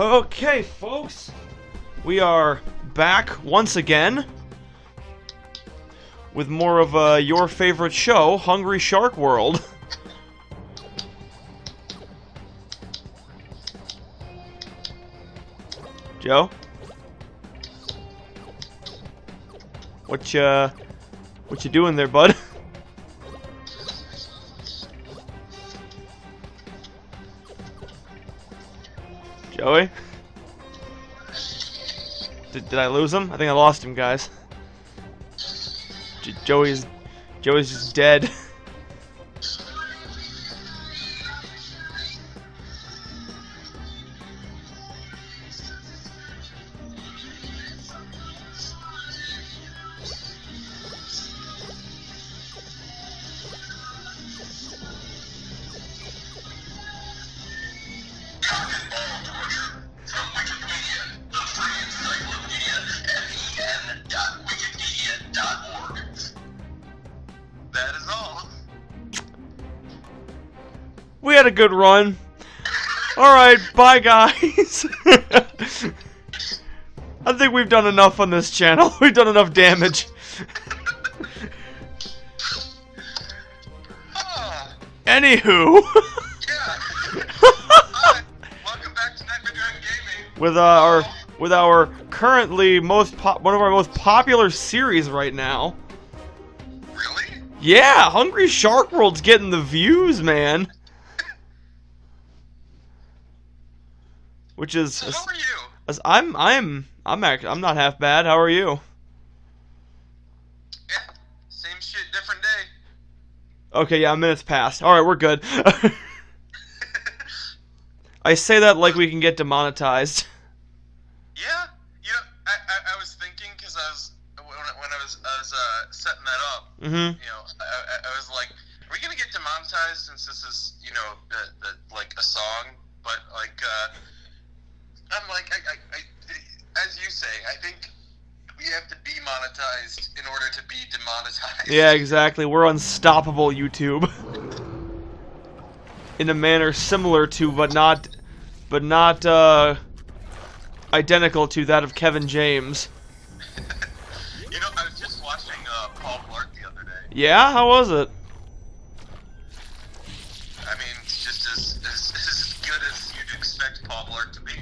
Okay, folks, we are back once again with more of uh, your favorite show, Hungry Shark World. Joe? What you, what you doing there, bud? Did, I lose him? I think I lost him, guys. J Joey's Joey's just dead. We had a good run. Alright, bye guys. I think we've done enough on this channel. We've done enough damage. Ah, Anywho, yeah. Hi, welcome back to Night Dragon Gaming. with uh, our with our currently most pop one of our most popular series right now. Really? Yeah, Hungry Shark World's getting the views, man. Which is, So how are you? I'm I'm I'm act, I'm not half bad. How are you? Yeah, same shit, different day. Okay, yeah, minutes passed. All right, we're good. I say that like we can get demonetized. yeah, you know, I, I, I was thinking because I was when I, when I was I was uh, setting that up. Mm-hmm. You know, I, I, I was like, are we gonna get demonetized since this is you know the, the, like a song? But like, uh, I'm like, I, I, I, as you say, I think we have to be monetized in order to be demonetized. Yeah, exactly. We're unstoppable, YouTube. In a manner similar to, but not, but not uh, identical to that of Kevin James. You know, I was just watching uh, Paul Blart the other day. Yeah, how was it?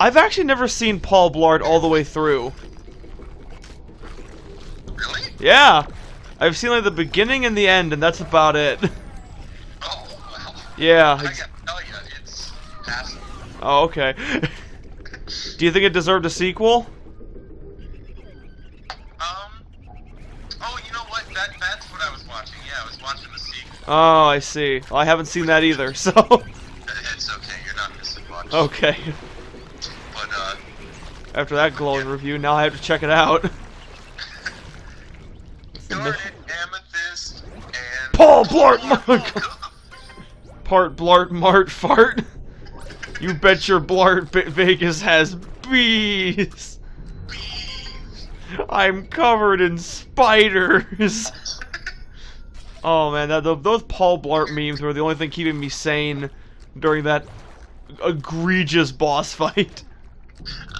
I've actually never seen Paul Blart all the way through. Really? Yeah, I've seen like the beginning and the end, and that's about it. Oh, well. yeah. I tell you, it's passable. Oh, okay. Do you think it deserved a sequel? Um. Oh, you know what? That that's what I was watching. Yeah, I was watching the sequel. Oh, I see. Well, I haven't seen that either, so. It's okay. You're not missing much. okay. After that glowing review, now I have to check it out. Amethyst, and Paul Blart! Oh, Part Blart Mart Fart. You bet your Blart Ve- Vegas has bees. I'm covered in spiders. Oh man, that, those Paul Blart memes were the only thing keeping me sane during that egregious boss fight.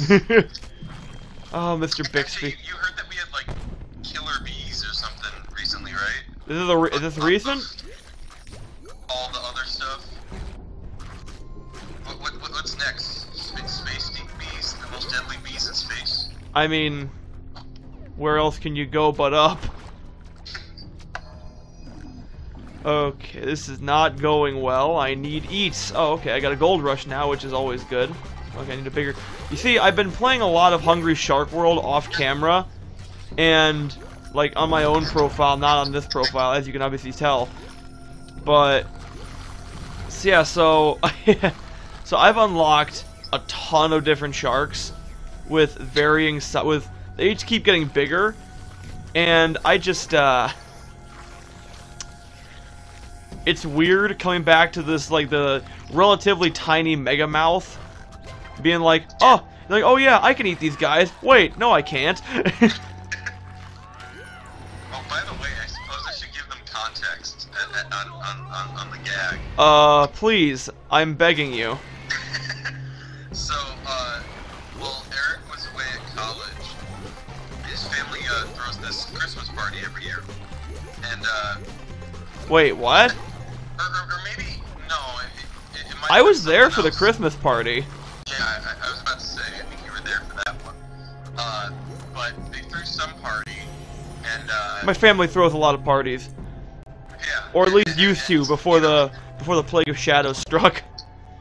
oh, Mr. Bixby. you, you heard that we had like killer bees or something recently, right? Is this, a, re- is this recent? All the other stuff. What, what, what what's next? Space, space bees, the most deadly bees in space. I mean, where else can you go but up? Okay, this is not going well. I need eats. Oh, okay, I got a gold rush now, which is always good. Okay, I need a bigger... You see, I've been playing a lot of Hungry Shark World off camera, and, like, on my own profile, not on this profile, as you can obviously tell. But, so yeah, so, so I've unlocked a ton of different sharks with varying with they each keep getting bigger and I just uh it's weird coming back to this like the relatively tiny mega mouth being like oh like oh yeah I can eat these guys wait no I can't Oh, by the way, I suppose I should give them context at, at, on, on, on, on the gag. uh please I'm begging you So, uh, while Eric was away at college, his family uh, throws this Christmas party every year, and uh, Wait, what? or, or, or maybe no, it, it, it might I was there for the. Christmas party. My family throws a lot of parties, yeah, or at least used to before you know, the before the plague of shadows struck.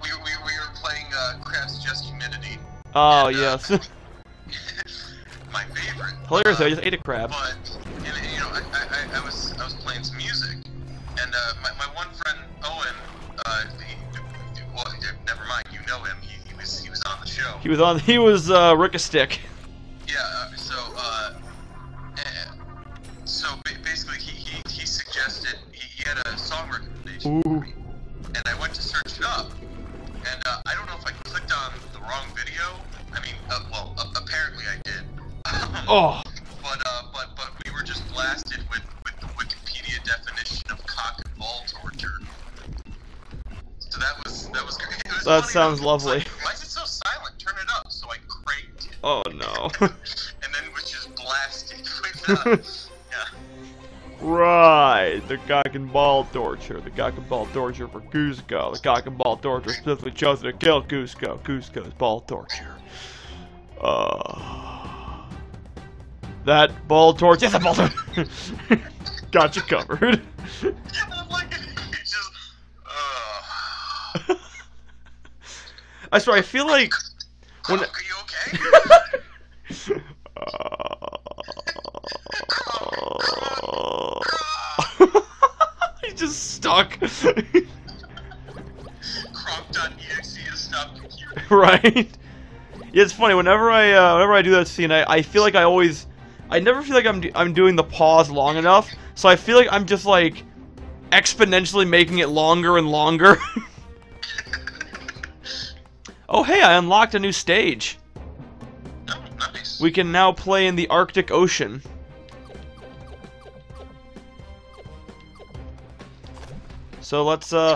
we, we, we were playing uh, Cards Against Humanity. Oh and, uh, yes, my favorite. hilarious! Uh, I just ate a crab. But and, and, you know, I, I, I was I was playing some music, and uh, my, my one friend Owen, uh, he, well, never mind, you know him. He, he was he was on the show. He was on. He was uh, Rick a stick. Oh, But uh, but but we were just blasted with with the Wikipedia definition of cock and ball torture. So that was that was. It was That funny, sounds lovely. like, Why is it so silent? Turn it up. So I cranked it, oh no. and then was just blasted with uh, yeah. right, the cock and ball torture. The cock and ball torture for Kuzco. The cock and ball torture specifically chosen to kill Kuzco. Kuzco's ball torture. Uh, that ball torture. Yes, a ball torture. Got you covered. I'm like, just. Uh, I swear, I feel like when. Are you okay? He's just stuck. Kronk.exe has stopped computing. right? Yeah, it's funny. Whenever I uh, whenever I do that scene, I, I feel like I always, I never feel like I'm do- I'm doing the pause long enough. So I feel like I'm just like exponentially making it longer and longer. oh hey, I unlocked a new stage. We can now play in the Arctic Ocean. So let's uh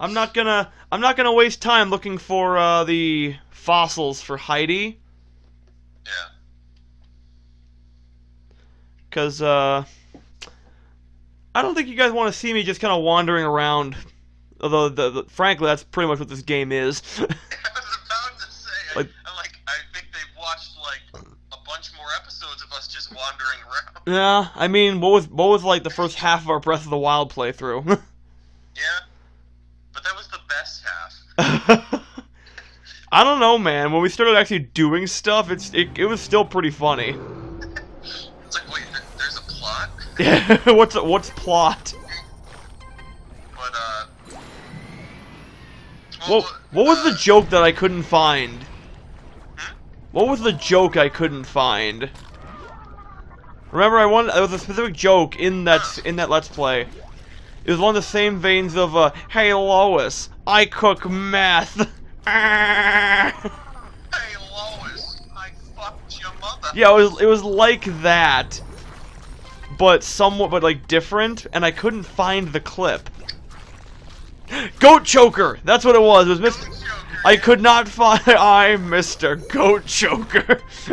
I'm not gonna I'm not gonna waste time looking for uh the fossils for Heidi Yeah. Cuz uh I don't think you guys want to see me just kind of wandering around. Although the, the frankly that's pretty much what this game is. I was about to say, I, Like- I like, I think they've watched like a bunch more episodes of us just wandering around. yeah, I mean, what was what was like the first half of our Breath of the Wild playthrough? Yeah, but that was the best half. I don't know, man. When we started actually doing stuff, it's it, it was still pretty funny. It's like, wait, th- there's a plot, Yeah, what's what's plot? but uh. What what was the uh, joke that I couldn't find? What was the joke I couldn't find? Remember, I wanted there was a specific joke in that s- in that Let's Play. It was one of the same veins of uh, "Hey Lois, I cook meth." Hey Lois, I fucked your mother. Yeah, it was it was like that, but somewhat, but like different, and I couldn't find the clip. Goat choker. That's what it was. It was. Joker, I could not find. I'm Mr. Goat Choker.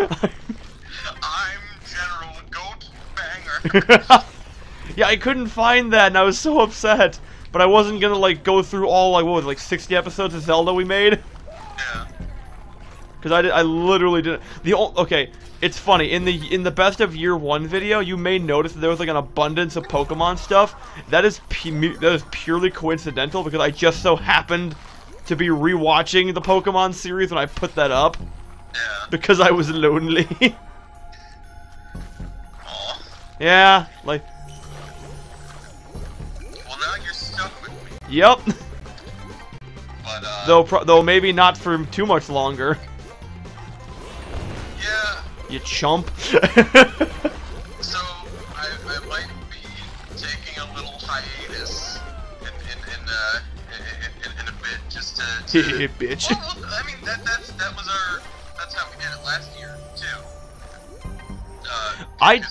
I'm General Goat Banger. yeah, I couldn't find that, and I was so upset. But I wasn't gonna like go through all like what was it, like 60 episodes of Zelda we made. yeah. Because I, did, I literally didn't. The ol- okay, it's funny in the in the best of year one video, you may notice that there was like an abundance of Pokemon stuff. That is that is purely coincidental because I just so happened to be rewatching the Pokemon series when I put that up Yeah. because I was lonely. Yeah, like Well, now you're stuck with me. yep. But uh. though though maybe not for too much longer. You chump. So I, I might be taking a little hiatus in in in, uh, in, in, in a bit just to. to Bitch. Well, I mean that that's that was our that's how we did it last year too. Uh, I- we,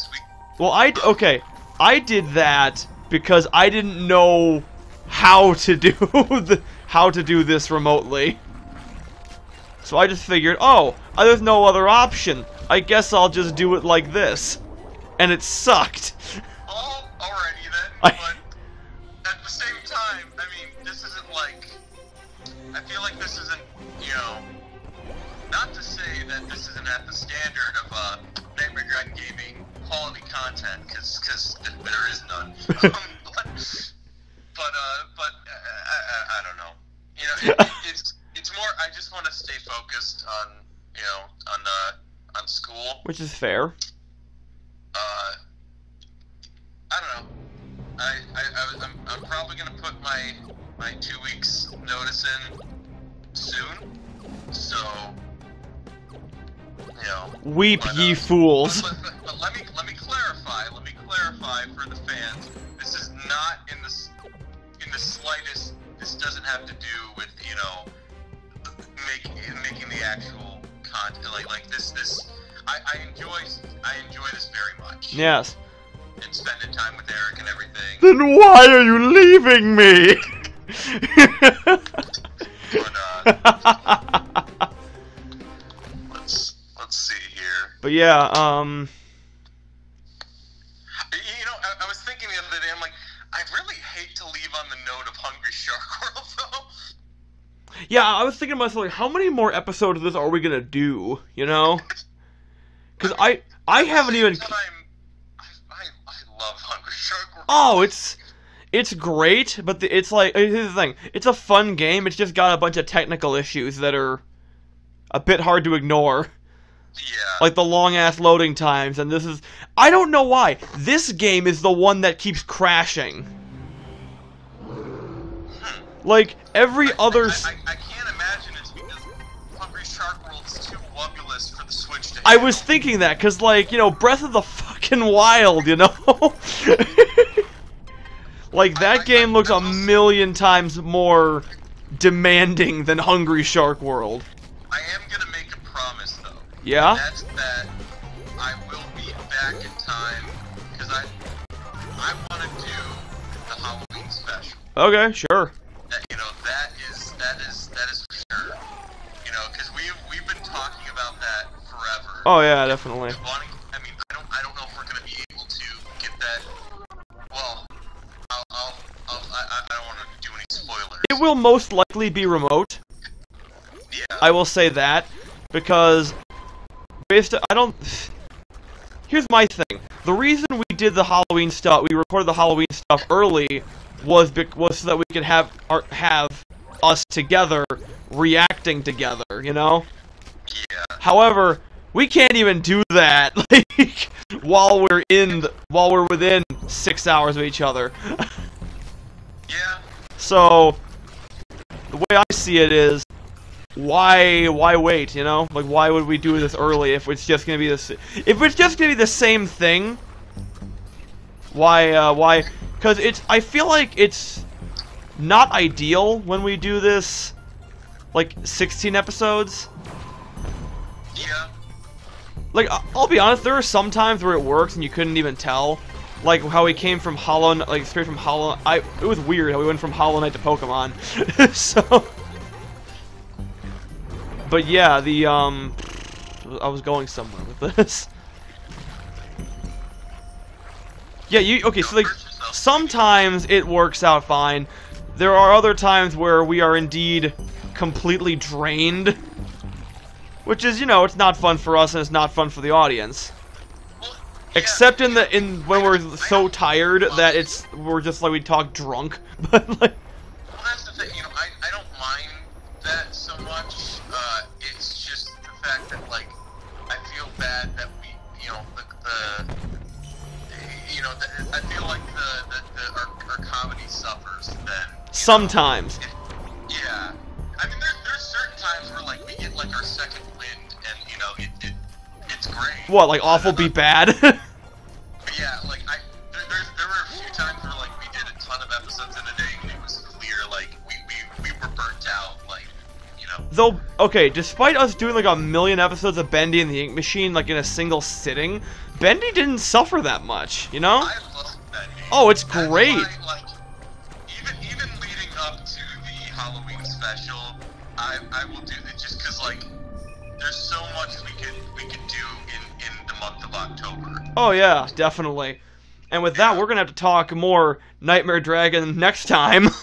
Well, I okay. I did that because I didn't know how to do the, how to do this remotely. So I just figured, oh, there's no other option. I guess I'll just do it like this. And it sucked. Well, alrighty then. I- But at the same time, I mean, this isn't like. I feel like this isn't, you know. Not to say that this isn't at the standard of uh, Nightmare Dragon Gaming quality content, because there is none. um, but, but, uh, but uh, I, I, I don't know. You know, it, it's it's more. I just want to stay focused on, you know, on uh, on school. Which is fair. Uh, I don't know. I, I, I was, I'm, I'm probably gonna put my my two weeks notice in soon. So, you know. Weep But, ye uh, fools. But, but, but let me let me clarify. Let me clarify for the fans. This is not in the in the slightest. This doesn't have to do with you know making making the actual content like like this this. I, I enjoy I enjoy this very much Yes. and spending time with Eric and everything. Then why are you leaving me? But uh, let's let's see here. but yeah, um, yeah, I was thinking to myself, like, how many more episodes of this are we gonna do? You know? Because I, I haven't even. Time, I, I, I love Hungry Shark Oh, it's, it's great, but the, it's like here's the thing. It's a fun game. It's just got a bunch of technical issues that are a bit hard to ignore. yeah. like the long ass loading times and this is I don't know why this game is the one that keeps crashing like every other I, I, I can't imagine it's because Hungry Shark World is too wubulous for the Switch to. I was thinking that cuz like you know Breath of the fucking Wild you know like that game looks a million times more demanding than Hungry Shark World I am gonna make a promise though. yeah That's that I will be back in time because I I want to do the Halloween special. okay sure oh yeah definitely I mean I don't I don't know if we're gonna be able to get that. Well, I'll I'll, I'll I I I don't want to do any spoilers. it will most likely be remote yeah. I will say that because based I don't Here's my thing. The reason we did the Halloween stuff, we recorded the Halloween stuff early was was so that we could have our, have us together reacting together, you know? yeah. However, we can't even do that like while we're in the, while we're within 6 hours of each other. Yeah. So the way I see it is why why wait, you know? Like why would we do this early if it's just going to be this if it's just to be the same thing? Why uh why cuz it's I feel like it's not ideal when we do this like 16 episodes. Yeah. Like I'll be honest, there are some times where it works and you couldn't even tell. Like how we came from Hollow, like straight from Hollow. I it was weird how we went from Hollow Knight to Pokemon. so, but yeah, the um, I was going somewhere with this. Yeah, you okay? So like sometimes it works out fine. There are other times where we are indeed completely drained, which is you know it's not fun for us and it's not fun for the audience. Well, yeah, Except in the in when we're so tired that it's we're just like we talk drunk, but like Well, that's the thing. You know, I, I don't mind that so much. Uh, it's just the fact that like I feel bad that we, you know, the, the you know, the, I feel like the, the, the our, our comedy suffers then. sometimes. know? What like awful be bad? But yeah, like I, there, there's, there were a few times where like we did a ton of episodes in a day, and it was clear like we, we, we were burnt out, like you know. Though okay, despite us doing like a million episodes of Bendy and the Ink Machine like in a single sitting, Bendy didn't suffer that much, you know? I love that. Oh, it's That's great. why, like even even leading up to the Halloween special, I I will do it just because like month of October. Oh yeah, definitely. And with that, we're gonna have to talk more Nightmare Dragon next time.